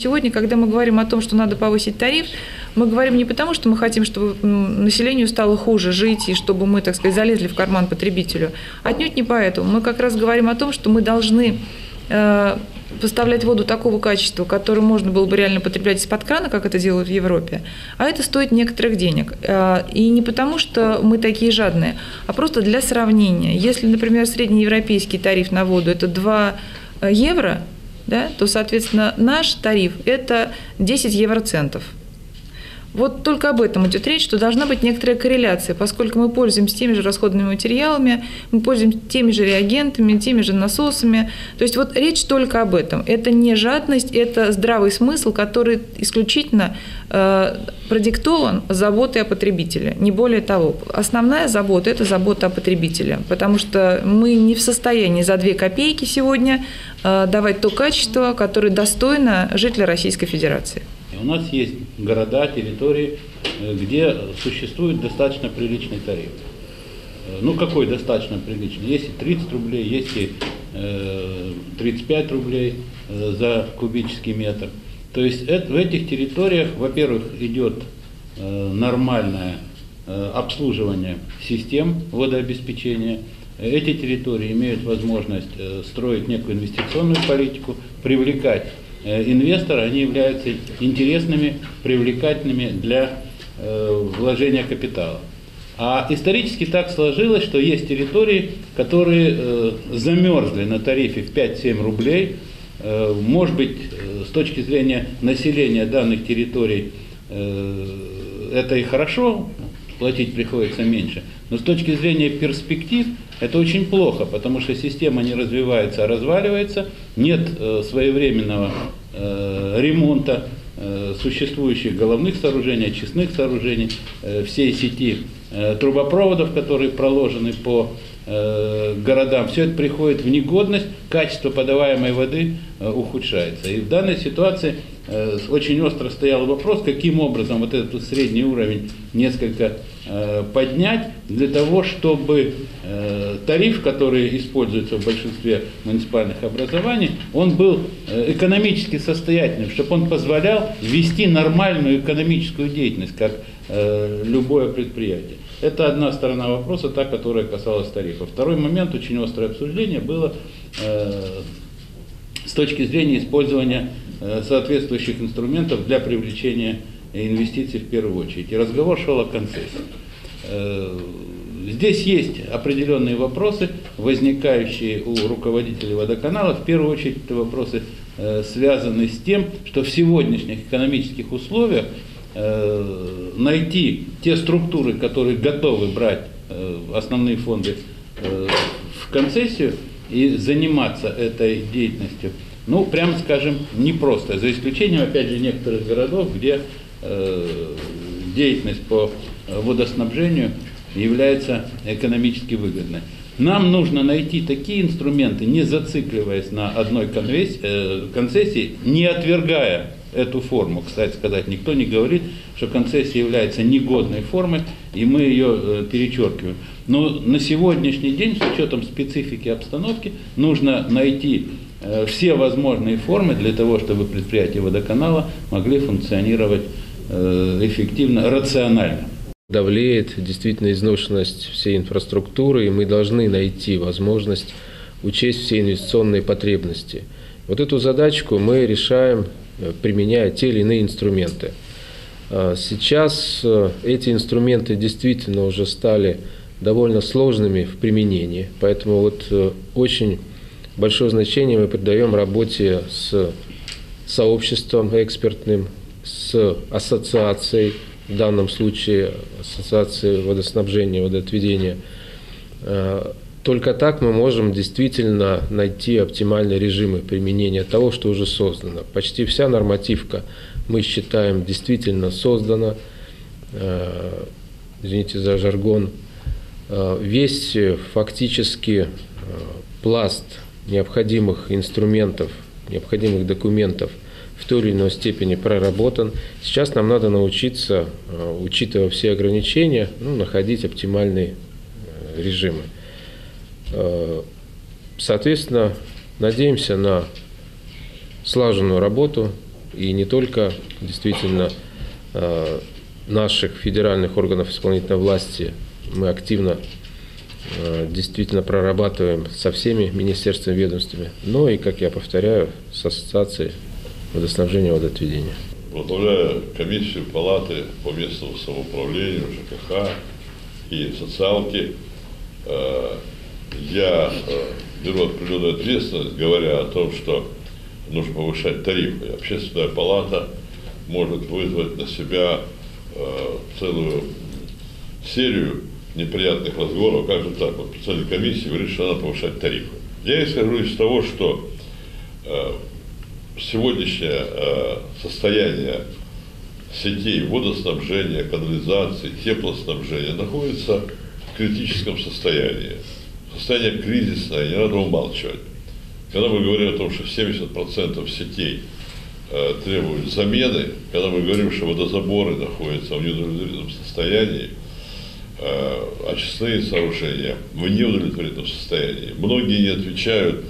Сегодня, когда мы говорим о том, что надо повысить тариф, мы говорим не потому, что мы хотим, чтобы населению стало хуже жить и чтобы мы, так сказать, залезли в карман потребителю. Отнюдь не поэтому. Мы как раз говорим о том, что мы должны э, поставлять воду такого качества, которую можно было бы реально потреблять из-под крана, как это делают в Европе, а это стоит некоторых денег. Э, и не потому, что мы такие жадные, а просто для сравнения. Если, например, среднеевропейский тариф на воду – это 2 евро – да, то, соответственно, наш тариф – это 10 евроцентов. Вот только об этом идет речь, что должна быть некоторая корреляция, поскольку мы пользуемся теми же расходными материалами, мы пользуемся теми же реагентами, теми же насосами. То есть вот речь только об этом. Это не жадность, это здравый смысл, который исключительно э, продиктован заботой о потребителе, не более того. Основная забота – это забота о потребителе, потому что мы не в состоянии за 2 копейки сегодня э, давать то качество, которое достойно жителя Российской Федерации. У нас есть города, территории, э, где существует достаточно приличный тариф. Э, ну, какой достаточно приличный? Есть и 30 рублей, есть и 35 э, рублей за кубический метр. То есть в этих территориях, во-первых, идет нормальное обслуживание систем водообеспечения. Эти территории имеют возможность строить некую инвестиционную политику, привлекать инвестора, они являются интересными, привлекательными для э, вложения капитала. А исторически так сложилось, что есть территории, которые э, замерзли на тарифе в 5-7 рублей. Может быть, с точки зрения населения данных территорий это и хорошо, платить приходится меньше. Но с точки зрения перспектив это очень плохо, потому что система не развивается, а разваливается, нет э, своевременного э, ремонта э, существующих головных сооружений, очистных сооружений, э, всей сети э, трубопроводов, которые проложены по э, городам. Все это приходит в негодность, качество подаваемой воды э, ухудшается. И в данной ситуации Э, очень остро стоял вопрос, каким образом вот этот средний уровень несколько э, поднять для того, чтобы э, тариф, который используется в большинстве муниципальных образований, он был экономически состоятельным, чтобы он позволял вести нормальную экономическую деятельность, как любое предприятие. Это одна сторона вопроса, та, которая касалась тарифа. Второй момент, очень острое обсуждение было с точки зрения использования Э, соответствующих инструментов для привлечения инвестиций в первую очередь. И разговор шел о концессии. Э, здесь есть определенные вопросы, возникающие у руководителей водоканала. В первую очередь это вопросы э, связаны с тем, что в сегодняшних экономических условиях найти те структуры, которые готовы брать основные фонды в концессию и заниматься этой деятельностью – ну, прямо скажем, непросто, за исключением, опять же, некоторых городов, где э, деятельность по водоснабжению является экономически выгодной. Нам нужно найти такие инструменты, не зацикливаясь на одной э, концессии, не отвергая эту форму. Кстати сказать, никто не говорит, что концессия является негодной формой, и мы ее э, перечеркиваем. Но на сегодняшний день, с учетом специфики обстановки, нужно найти Э, все возможные формы для того, чтобы предприятия водоканала могли функционировать э, эффективно, рационально. Давлеет действительно изношенность всей инфраструктуры, и мы должны найти возможность учесть все инвестиционные потребности. Вот эту задачку мы решаем, э, применяя те или иные инструменты. Сейчас эти инструменты действительно уже стали довольно сложными в применении, поэтому вот очень большое значение мы придаем работе с сообществом экспертным, с ассоциацией, в данном случае ассоциацией водоснабжения, водоотведения. Э, только так мы можем действительно найти оптимальные режимы применения того, что уже создано. Почти вся нормативка, мы считаем, действительно создана. Э, извините за жаргон. Э, весь фактически пласт необходимых инструментов, необходимых документов в той или иной степени проработан. Сейчас нам надо научиться, э, учитывая все ограничения, ну, находить оптимальные э, режимы. Э, соответственно, надеемся на слаженную работу и не только действительно наших федеральных органов исполнительной власти. Мы активно действительно прорабатываем со всеми министерствами, ведомствами, но и, как я повторяю, с ассоциацией водоснабжения и водоотведения. Возглавляю комиссию палаты по местному самоуправлению, ЖКХ и социалки. Э, я беру определенную ответственность, говоря о том, что нужно повышать тарифы. Общественная палата может вызвать на себя э, целую серию неприятных разговоров, как же так, вот председатель комиссии говорит, что надо повышать тарифы. Я исхожу из того, что э, сегодняшнее э, состояние сетей водоснабжения, канализации, теплоснабжения находится в критическом состоянии. Состояние кризисное, не надо умалчивать. Когда мы говорим о том, что 70% сетей э, требуют замены, когда мы говорим, что водозаборы находятся в неудовлетворительном состоянии, очистные сооружения в неудовлетворительном состоянии, многие не отвечают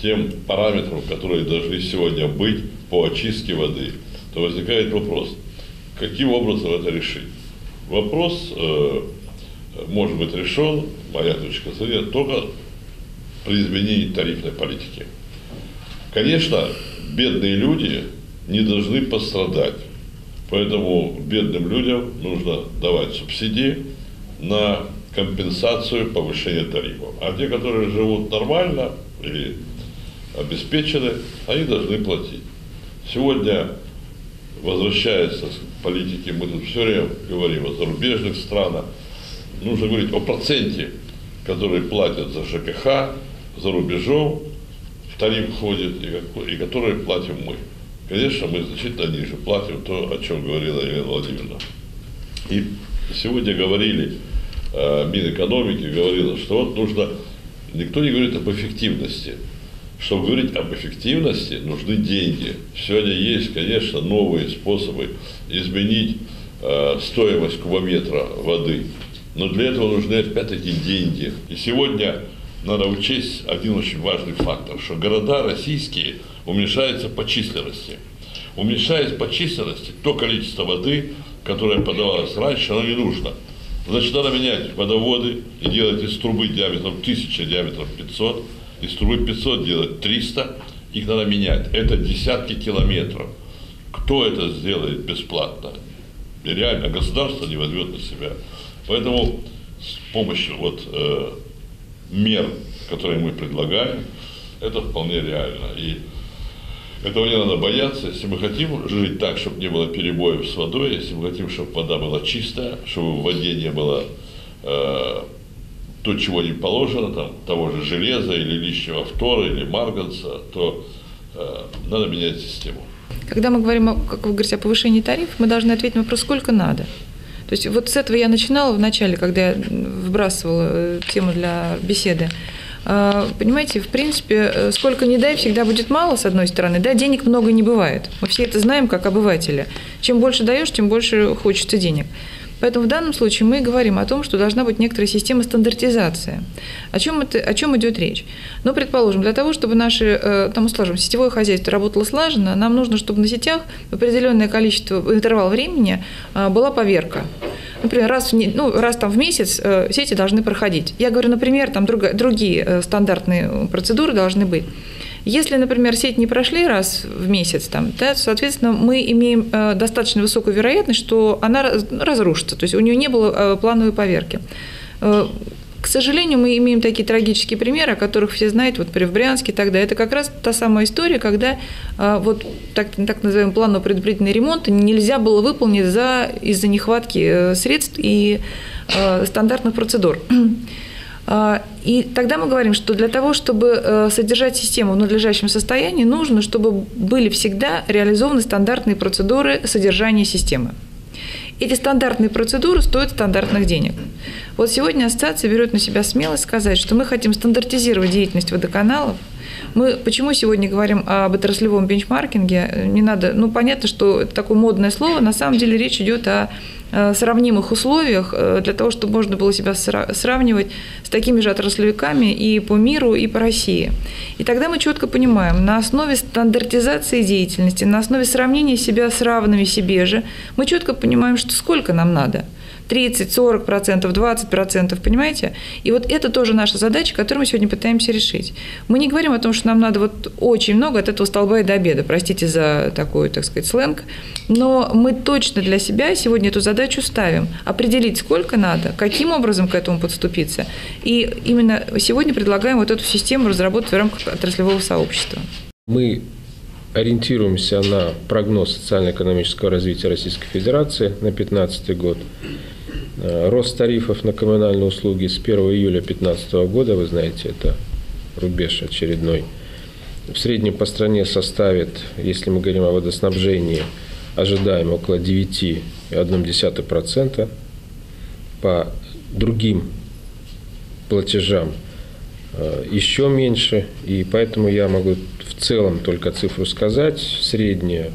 тем параметрам, которые должны сегодня быть по очистке воды, то возникает вопрос, каким образом это решить? Вопрос э, может быть решен, моя точка зрения, только при изменении тарифной политики. Конечно, бедные люди не должны пострадать. Поэтому бедным людям нужно давать субсидии на компенсацию повышения тарифов. А те, которые живут нормально или обеспечены, они должны платить. Сегодня, возвращаясь к политике, мы тут все время говорим о зарубежных странах, нужно говорить о проценте, который платят за ЖКХ, за рубежом, в тариф входит, и, и которые платим мы. Конечно, мы значительно ниже платим то, о чем говорила Елена Владимировна. И сегодня говорили, Минэкономики говорила, что вот нужно, никто не говорит об эффективности. Чтобы говорить об эффективности, нужны деньги. Сегодня есть, конечно, новые способы изменить э, стоимость кубометра воды. Но для этого нужны опять-таки деньги. И сегодня надо учесть один очень важный фактор, что города российские уменьшаются по численности. Уменьшаясь по численности, то количество воды, которое подавалось раньше, оно не нужно. Значит, надо менять водоводы и делать из трубы диаметром 1000, диаметром 500, из трубы 500 делать 300, их надо менять. Это десятки километров. Кто это сделает бесплатно? И реально государство не возьмет на себя. Поэтому с помощью вот, э, мер, которые мы предлагаем, это вполне реально. И этого не надо бояться, если мы хотим жить так, чтобы не было перебоев с водой, если мы хотим, чтобы вода была чистая, чтобы в воде не было э, то, чего не положено, там, того же железа или лишнего фтора или марганца, то э, надо менять систему. Когда мы говорим, о, как вы говорите, о повышении тарифов, мы должны ответить на вопрос, сколько надо. То есть вот с этого я начинала в начале, когда я вбрасывала э, тему для беседы. А, понимаете, в принципе, э, сколько не дай, всегда будет мало, с одной стороны. Да, денег много не бывает. Мы все это знаем, как обыватели. Чем больше даешь, тем больше хочется денег. Поэтому в данном случае мы говорим о том, что должна быть некоторая система стандартизации. О чем, это, о чем идет речь? Ну, предположим, для того, чтобы наше, э, там, скажем, сетевое хозяйство работало слаженно, нам нужно, чтобы на сетях в определенное количество, интервал времени э, была поверка. Например, раз в, ну, раз там в месяц э, сети должны проходить. Я говорю, например, там друг, другие стандартные процедуры должны быть. Если, например, сеть не прошли раз в месяц, там, да, соответственно, мы имеем э, достаточно высокую вероятность, что она разрушится, то есть у нее не было э, плановой поверки. Э, к сожалению, мы имеем такие трагические примеры, о которых все знают, вот при Брянске тогда. Это как раз та самая история, когда вот так, так называемый плановый предупредительный ремонт нельзя было выполнить за, из-за нехватки средств и стандартных процедур. А, и тогда мы говорим, что для того, чтобы э, содержать систему в надлежащем состоянии, нужно, чтобы были всегда реализованы стандартные процедуры содержания системы. Эти стандартные процедуры стоят стандартных денег. Вот сегодня ассоциация берет на себя смелость сказать, что мы хотим стандартизировать деятельность водоканалов. Мы почему сегодня говорим об отраслевом бенчмаркинге? Не надо, ну понятно, что это такое модное слово. На самом деле речь идет о э, сравнимых условиях, э, для того, чтобы можно было себя сравнивать с такими же отраслевиками и по миру, и по России. И тогда мы четко понимаем, на основе стандартизации деятельности, на основе сравнения себя с равными себе же, мы четко понимаем, что сколько нам надо – 30, 40 процентов, 20 процентов, понимаете? И вот это тоже наша задача, которую мы сегодня пытаемся решить. Мы не говорим о том, что нам надо вот очень много от этого столба и до обеда, простите за такой, так сказать, сленг, но мы точно для себя сегодня эту задачу ставим. Определить, сколько надо, каким образом к этому подступиться. И именно сегодня предлагаем вот эту систему разработать в рамках отраслевого сообщества. Мы ориентируемся на прогноз социально-экономического развития Российской Федерации на 2015 год. Э, рост тарифов на коммунальные услуги с 1 июля 2015 года, вы знаете, это рубеж очередной, в среднем по стране составит, если мы говорим о водоснабжении, ожидаем около 9,1%. По другим платежам э, еще меньше, и поэтому я могу в целом только цифру сказать. Средняя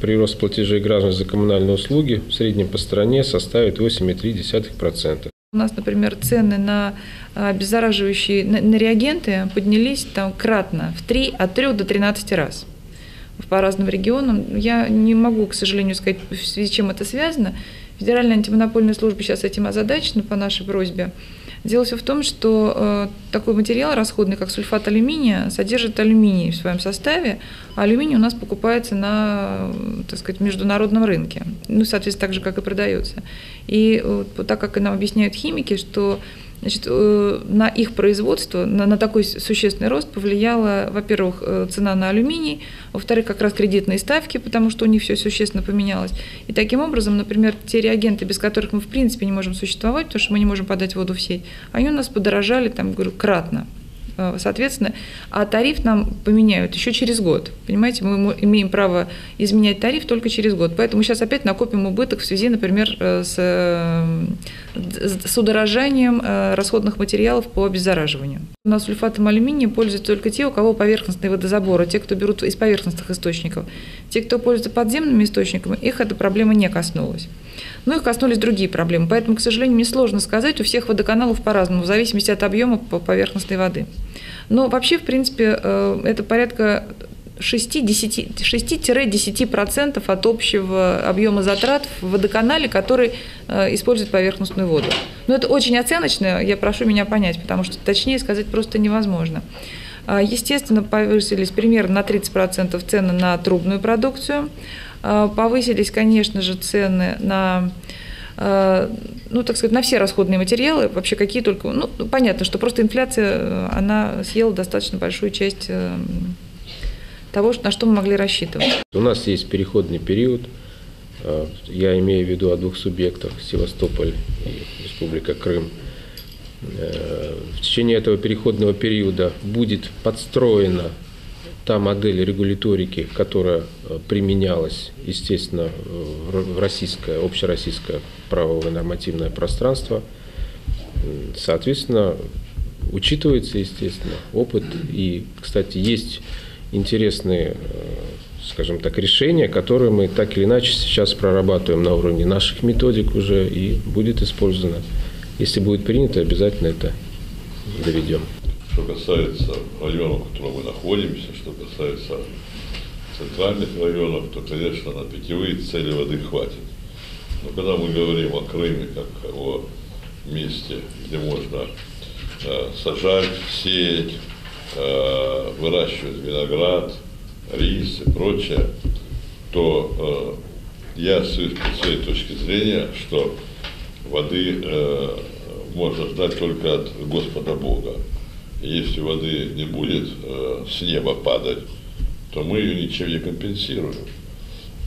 прирост платежей граждан за коммунальные услуги в среднем по стране составит 8,3%. У нас, например, цены на а, обеззараживающие, на реагенты поднялись там кратно, в 3, от 3 до 13 раз по разным регионам. Я не могу, к сожалению, сказать, в связи с чем это связано. Федеральная антимонопольная служба сейчас этим озадачена по нашей просьбе. Дело все в том, что э, такой материал расходный, как сульфат алюминия, содержит алюминий в своем составе, а алюминий у нас покупается на, так сказать, международном рынке, ну, соответственно, так же, как и продается. И вот, так как нам объясняют химики, что Значит, э, на их производство, на, на такой существенный рост повлияла, во-первых, э, цена на алюминий, во-вторых, как раз кредитные ставки, потому что у них все существенно поменялось. И таким образом, например, те реагенты, без которых мы в принципе не можем существовать, потому что мы не можем подать воду в сеть, они у нас подорожали, там, говорю, кратно. Э, соответственно, а тариф нам поменяют еще через год. Понимаете, мы имеем право изменять тариф только через год. Поэтому сейчас опять накопим убыток в связи, например, э, с, с удорожанием э, расходных материалов по обеззараживанию. У нас сульфатом алюминия пользуются только те, у кого поверхностные водозаборы, те, кто берут из поверхностных источников. Те, кто пользуется подземными источниками, их эта проблема не коснулась. Ну их коснулись другие проблемы. Поэтому, к сожалению, мне сложно сказать, у всех водоканалов по-разному, в зависимости от объема поверхностной воды. Но вообще, в принципе, э, это порядка 6-10% от общего объема затрат в водоканале, который э, использует поверхностную воду. Но это очень оценочно, я прошу меня понять, потому что точнее сказать просто невозможно. А, естественно, повысились примерно на 30% цены на трубную продукцию. А, повысились, конечно же, цены на а, ну, так сказать, на все расходные материалы, вообще какие только, ну, понятно, что просто инфляция, она съела достаточно большую часть э, того, на что мы могли рассчитывать. У нас есть переходный период, э, я имею в виду о двух субъектах, Севастополь и Республика Крым. Э, в течение этого переходного периода будет подстроена та модель регуляторики, которая э, применялась, естественно, в российское, общероссийское правовое нормативное пространство, соответственно, учитывается, естественно, опыт. И, кстати, есть интересные, э, скажем так, решения, которые мы так или иначе сейчас прорабатываем на уровне наших методик уже и будет использовано. Если будет принято, обязательно это доведем. Что касается районов, в котором мы находимся, что касается центральных районов, то, конечно, на питьевые цели воды хватит. Но когда мы говорим о Крыме, как о месте, где можно э, сажать, сеять, э, выращивать виноград, рис и прочее, то э, я с своей точки зрения, что воды э, можно ждать только от Господа Бога если воды не будет э, с неба падать, то мы ее ничем не компенсируем.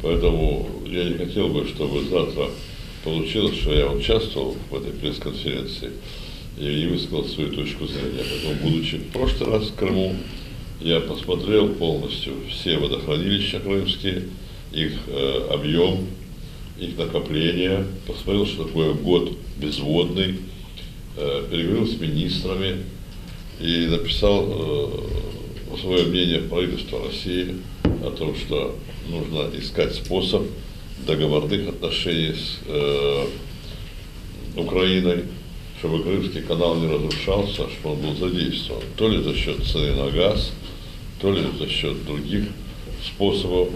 Поэтому я не хотел бы, чтобы завтра получилось, что я участвовал в этой пресс-конференции и не высказал свою точку зрения. Поэтому, будучи в прошлый раз в Крыму, я посмотрел полностью все водохранилища крымские, их э, объем, их накопление, посмотрел, что такое год безводный, э, переговорил с министрами, и написал э, свое мнение правительства России о том, что нужно искать способ договорных отношений с э, Украиной, чтобы Крымский канал не разрушался, чтобы он был задействован. То ли за счет цены на газ, то ли за счет других способов.